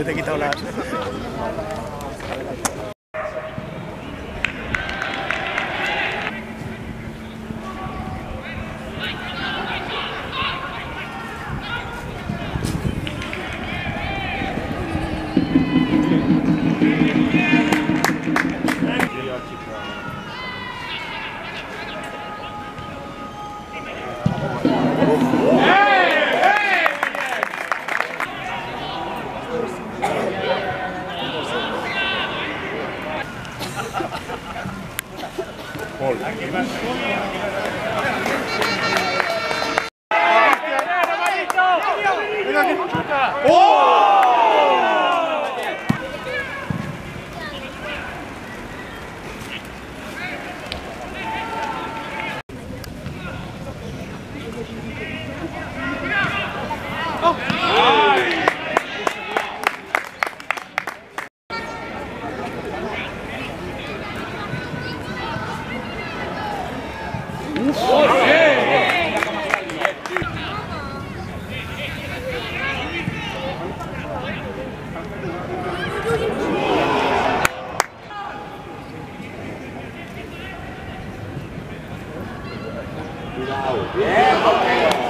Yo te he quitado las... ボール。Yeah, okay.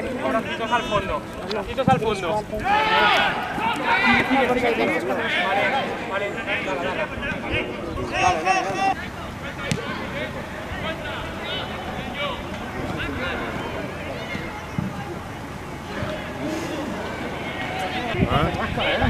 bracitos al fondo, bracitos al fondo. Vale, ah. vale,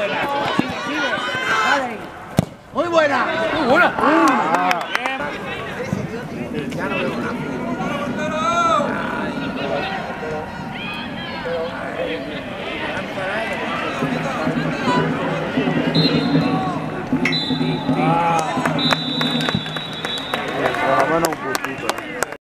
ほら